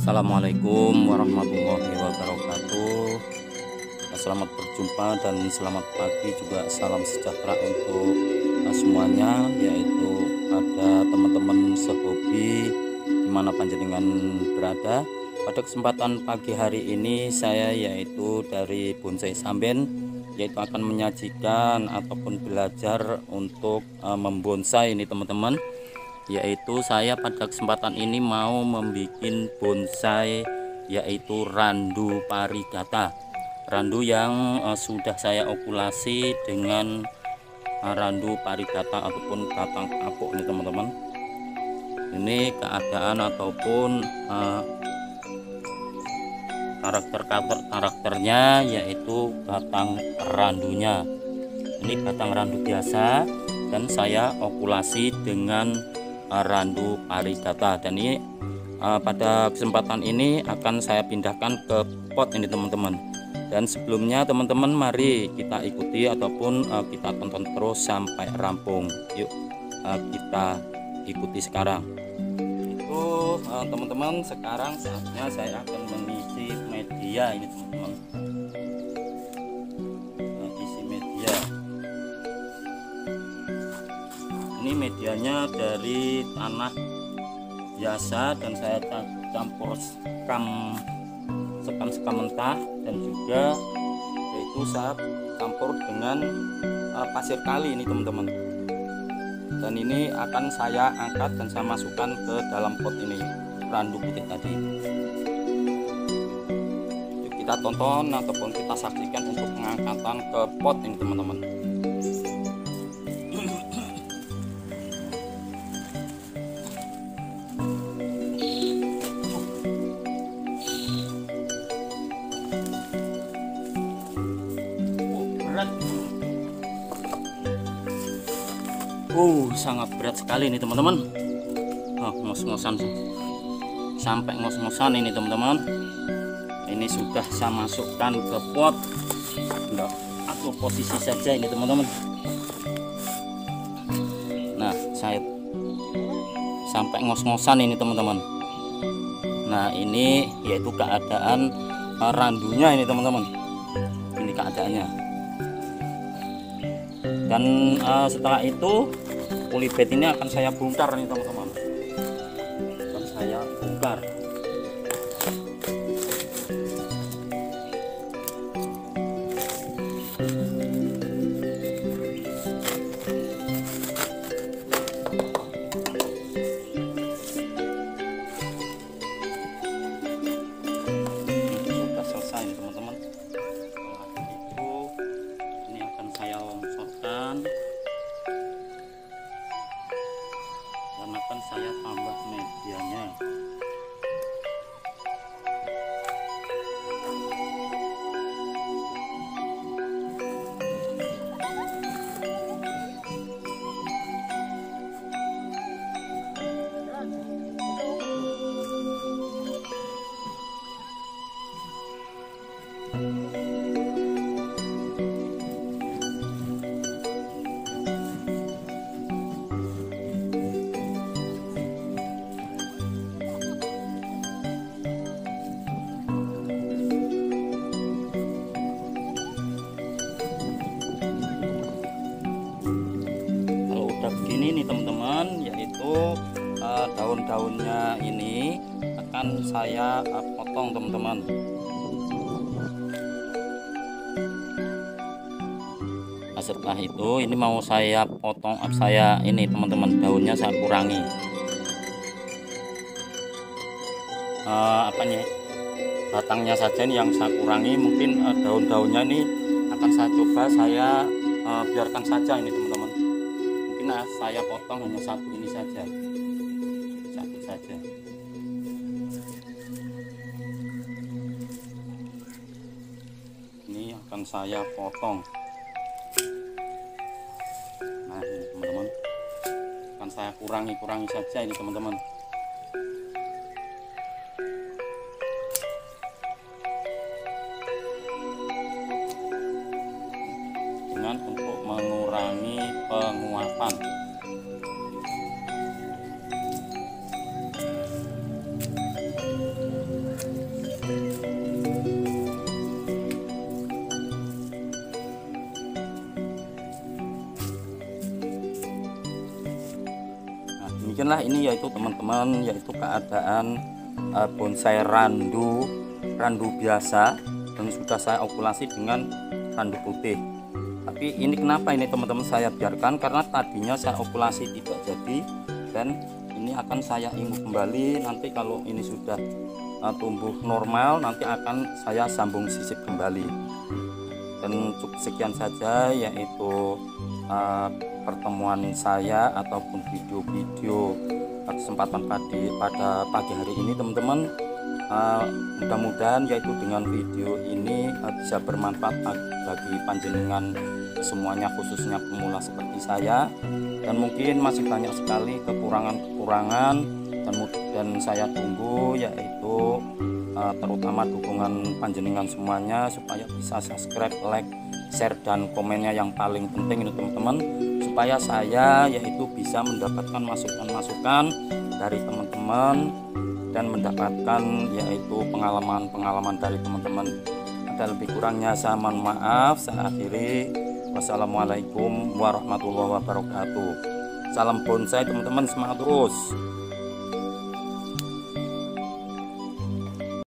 Assalamualaikum warahmatullahi wabarakatuh. Selamat berjumpa dan selamat pagi juga. Salam sejahtera untuk uh, semuanya yaitu pada teman-teman sehobi di mana panjenengan berada. Pada kesempatan pagi hari ini saya yaitu dari Bonsai Samben yaitu akan menyajikan ataupun belajar untuk uh, membonsai ini teman-teman yaitu saya pada kesempatan ini mau membuat bonsai yaitu randu parigata. Randu yang uh, sudah saya okulasi dengan uh, randu parigata ataupun batang apuk ini teman-teman. Ini keadaan ataupun uh, karakter karakter karakternya yaitu batang randunya. Ini batang randu biasa dan saya okulasi dengan randu parigata dan ini uh, pada kesempatan ini akan saya pindahkan ke pot ini teman-teman. Dan sebelumnya teman-teman mari kita ikuti ataupun uh, kita tonton terus sampai rampung. Yuk uh, kita ikuti sekarang. Itu teman-teman sekarang saatnya saya akan mengisi media ini teman-teman ini medianya dari tanah biasa dan saya campur skam sekam-sekam mentah dan juga yaitu saya campur dengan uh, pasir kali ini teman-teman. Dan ini akan saya angkat dan saya masukkan ke dalam pot ini randu putih tadi. Yuk kita tonton ataupun kita saksikan untuk pengangkatan ke pot ini teman-teman uh sangat berat sekali ini teman-teman. Oh, ngos-ngosan sampai ngos-ngosan ini teman-teman. Ini sudah saya masukkan ke pot. Enggak, aku posisi saja ini teman-teman. Nah saya sampai ngos-ngosan ini teman-teman. Nah ini yaitu keadaan randunya ini teman-teman. Ini keadaannya dan uh, setelah itu kulibet ini akan saya bongkar nih teman-teman. Saya bongkar begini nih teman-teman yaitu uh, daun-daunnya ini akan saya uh, potong teman-teman nah, setelah itu ini mau saya potong uh, saya ini teman-teman daunnya saya kurangi. Uh, apanya batangnya saja ini yang saya kurangi. Mungkin uh, daun-daunnya ini akan saya coba saya uh, biarkan saja ini teman-teman. Mungkin uh, saya potong hanya satu ini saja. Satu saja akan saya potong. Nah ini teman-teman. Akan saya kurangi-kurangi saja ini teman-teman. Dengan untuk mengurangi penguapan mungkinlah ini yaitu teman-teman yaitu keadaan uh, bonsai randu randu biasa dan sudah saya okulasi dengan randu putih. Tapi ini kenapa ini teman-teman saya biarkan? Karena tadinya saya okulasi tidak jadi dan ini akan saya inguk kembali. Nanti kalau ini sudah uh, tumbuh normal nanti akan saya sambung sisip kembali. Dan cukup sekian saja yaitu uh, pertemuan saya ataupun video-video kesempatan pagi pada pagi hari ini teman-teman. Uh, mudah-mudahan yaitu dengan video ini uh, bisa bermanfaat bagi panjenengan semuanya khususnya pemula seperti saya. Dan mungkin masih banyak sekali kekurangan-kekurangan dan, dan saya tunggu yaitu uh, terutama dukungan panjenengan semuanya supaya bisa subscribe like share dan komennya yang paling penting ini teman-teman supaya saya yaitu bisa mendapatkan masukan-masukan dari teman-teman dan mendapatkan yaitu pengalaman-pengalaman dari teman-teman. Ada lebih kurangnya saya mohon maaf. Saya akhiri. Wassalamualaikum warahmatullahi wabarakatuh. Salam bonsai teman-teman semangat terus